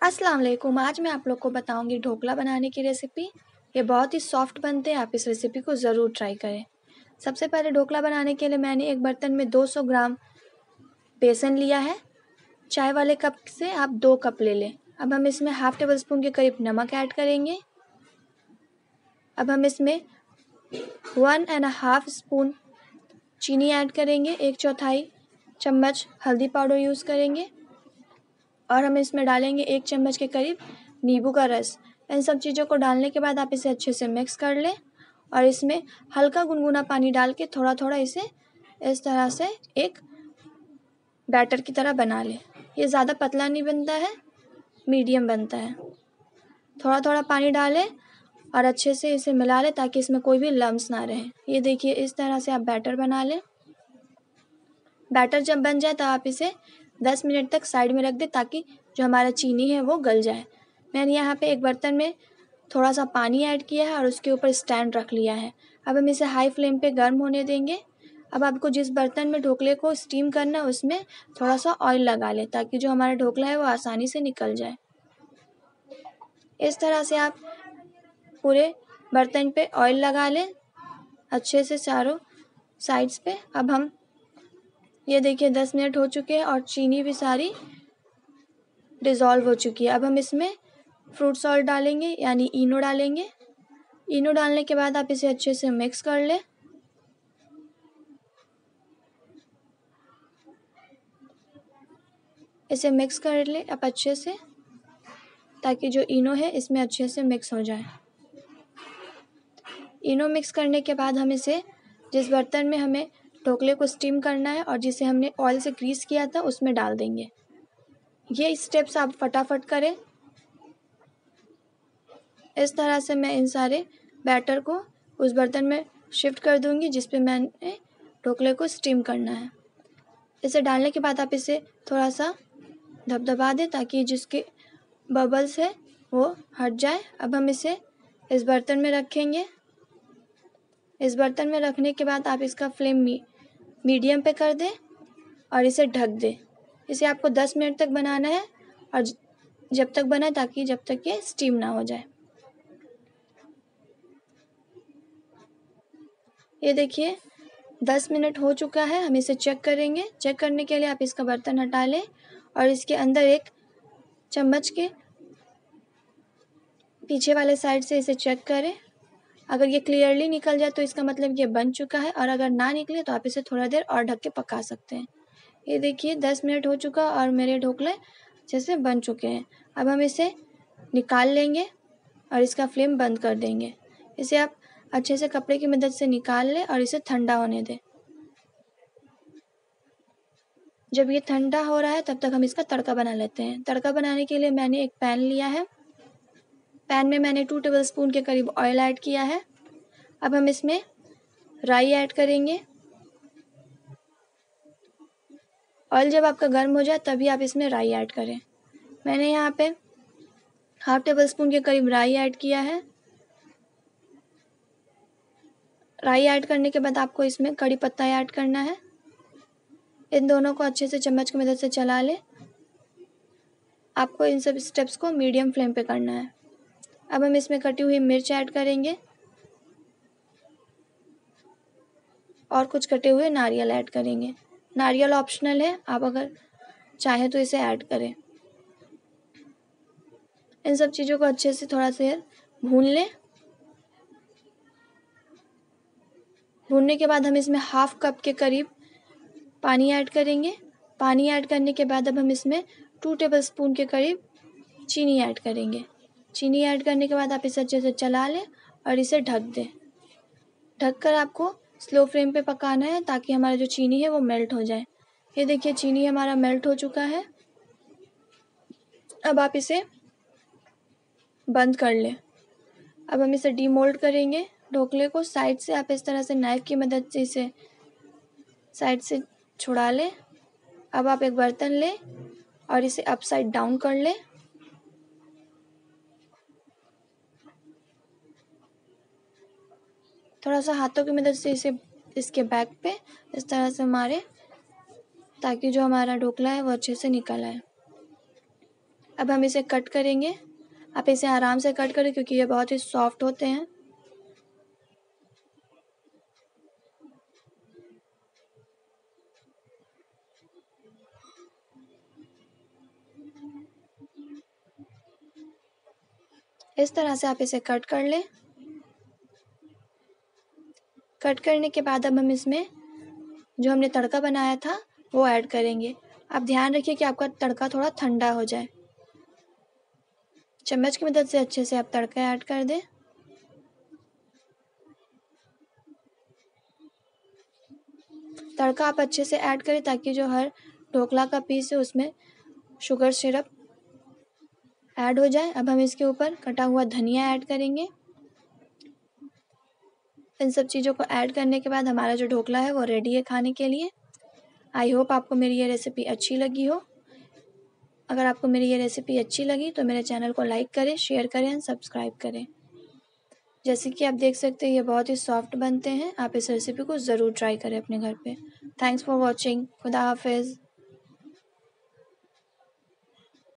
अस्सलाम वालेकुम आज मैं आप लोग को बताऊँगी ढोकला बनाने की रेसिपी ये बहुत ही सॉफ्ट बनते हैं, आप इस रेसिपी को ज़रूर ट्राई करें। सबसे पहले ढोकला बनाने के लिए मैंने एक बर्तन में 200 ग्राम बेसन लिया है। चाय वाले कप से आप दो कप ले लें। अब हम इसमें हाफ़ टेबल स्पून के करीब नमक ऐड करेंगे। अब हम इसमें वन एंड हाफ़ स्पून चीनी ऐड करेंगे। एक चौथाई चम्मच हल्दी पाउडर यूज़ करेंगे। और हम इसमें डालेंगे एक चम्मच के करीब नींबू का रस। इन सब चीज़ों को डालने के बाद आप इसे अच्छे से मिक्स कर लें और इसमें हल्का गुनगुना पानी डाल के थोड़ा थोड़ा इसे इस तरह से एक बैटर की तरह बना लें। ये ज़्यादा पतला नहीं बनता है मीडियम बनता है। थोड़ा थोड़ा पानी डालें और अच्छे से इसे मिला लें ताकि इसमें कोई भी लम्स ना रहे। ये देखिए, इस तरह से आप बैटर बना लें। बैटर जब बन जाए तो आप इसे दस मिनट तक साइड में रख दें ताकि जो हमारा चीनी है वो गल जाए। मैंने यहाँ पे एक बर्तन में थोड़ा सा पानी ऐड किया है और उसके ऊपर स्टैंड रख लिया है। अब हम इसे हाई फ्लेम पे गर्म होने देंगे। अब आपको जिस बर्तन में ढोकले को स्टीम करना है, उसमें थोड़ा सा ऑयल लगा लें ताकि जो हमारा ढोकला है वो आसानी से निकल जाए। इस तरह से आप पूरे बर्तन पे ऑयल लगा लें अच्छे से चारों साइड्स पे। अब हम ये देखिए, दस मिनट हो चुके हैं और चीनी भी सारी डिज़ोल्व हो चुकी है। अब हम इसमें फ्रूट सॉल्ट डालेंगे, यानी इनो डालेंगे। इनो डालने के बाद आप इसे अच्छे से मिक्स कर लें। इसे मिक्स कर लें आप अच्छे से, ताकि जो इनो है इसमें अच्छे से मिक्स हो जाए। इनो मिक्स करने के बाद हम इसे, जिस बर्तन में हमें ढोकले को स्टीम करना है और जिसे हमने ऑयल से ग्रीस किया था, उसमें डाल देंगे। ये स्टेप्स आप फटाफट करें। इस तरह से मैं इन सारे बैटर को उस बर्तन में शिफ्ट कर दूँगी, जिस पे मैंने ढोकले को स्टीम करना है। इसे डालने के बाद आप इसे थोड़ा सा धबधबा दें, ताकि जिसके बबल्स है, वो हट जाए। अब हम इसे इस बर्तन में रखेंगे। इस बर्तन में रखने के बाद आप इसका फ्लेम मीडियम पे कर दें और इसे ढक दें। इसे आपको दस मिनट तक बनाना है और जब तक बनाए ताकि जब तक ये स्टीम ना हो जाए। ये देखिए, दस मिनट हो चुका है, हम इसे चेक करेंगे। चेक करने के लिए आप इसका बर्तन हटा लें और इसके अंदर एक चम्मच के पीछे वाले साइड से इसे चेक करें। अगर ये क्लियरली निकल जाए तो इसका मतलब ये बन चुका है और अगर ना निकले तो आप इसे थोड़ा देर और ढक के पका सकते हैं। ये देखिए, दस मिनट हो चुका और मेरे ढोकले जैसे बन चुके हैं। अब हम इसे निकाल लेंगे और इसका फ्लेम बंद कर देंगे। इसे आप अच्छे से कपड़े की मदद से निकाल लें और इसे ठंडा होने दें। जब ये ठंडा हो रहा है तब तक हम इसका तड़का बना लेते हैं। तड़का बनाने के लिए मैंने एक पैन लिया है। पैन में मैंने टू टेबल स्पून के करीब ऑयल ऐड किया है। अब हम इसमें राई ऐड करेंगे। ऑयल जब आपका गर्म हो जाए, तभी आप इसमें राई ऐड करें। मैंने यहाँ पे हाफ़ टेबल स्पून के करीब राई ऐड किया है। राई ऐड करने के बाद आपको इसमें कड़ी पत्ता ऐड करना है। इन दोनों को अच्छे से चम्मच की मदद से चला लें। आपको इन सब स्टेप्स को मीडियम फ्लेम पे करना है। अब हम इसमें कटी हुई मिर्च ऐड करेंगे। और कुछ कटे हुए नारियल ऐड करेंगे। नारियल ऑप्शनल है, आप अगर चाहें तो इसे ऐड करें। इन सब चीज़ों को अच्छे से थोड़ा सा भून लें। भूनने के बाद हम इसमें हाफ़ कप के करीब पानी ऐड करेंगे। पानी ऐड करने के बाद अब हम इसमें टू टेबल स्पून के करीब चीनी ऐड करेंगे। चीनी ऐड करने के बाद आप इसे अच्छे से चला लें और इसे ढक दें। ढक कर आपको स्लो फ्लेम पे पकाना है ताकि हमारा जो चीनी है वो मेल्ट हो जाए। ये देखिए, चीनी हमारा मेल्ट हो चुका है। अब आप इसे बंद कर लें। अब हम इसे डीमोल्ड करेंगे ढोकले को। साइड से आप इस तरह से नाइफ की मदद से इसे साइड से छुड़ा लें। अब आप एक बर्तन लें और इसे अपसाइड डाउन कर लें। थोड़ा सा हाथों की मदद से इसे, इसके बैक पे इस तरह से मारे, ताकि जो हमारा ढोकला है वो अच्छे से निकल आए। अब हम इसे कट करेंगे। आप इसे आराम से कट करें, क्योंकि ये बहुत ही सॉफ्ट होते हैं। इस तरह से आप इसे कट कर लें। कट करने के बाद अब हम इसमें जो हमने तड़का बनाया था, वो ऐड करेंगे। आप ध्यान रखिए कि आपका तड़का थोड़ा ठंडा हो जाए। चम्मच की मदद से अच्छे से आप तड़का ऐड कर दें। तड़का आप अच्छे से ऐड करें ताकि जो हर ढोकला का पीस है, उसमें शुगर सिरप ऐड हो जाए। अब हम इसके ऊपर कटा हुआ धनिया ऐड करेंगे। इन सब चीज़ों को ऐड करने के बाद हमारा जो ढोकला है वो रेडी है खाने के लिए। आई होप आपको मेरी ये रेसिपी अच्छी लगी हो। अगर आपको मेरी ये रेसिपी अच्छी लगी तो मेरे चैनल को लाइक करें शेयर करें एंड सब्सक्राइब करें। जैसे कि आप देख सकते हैं, ये बहुत ही सॉफ्ट बनते हैं। आप इस रेसिपी को ज़रूर ट्राई करें अपने घर पे। थैंक्स फॉर वॉचिंग खुदा हाफिज़।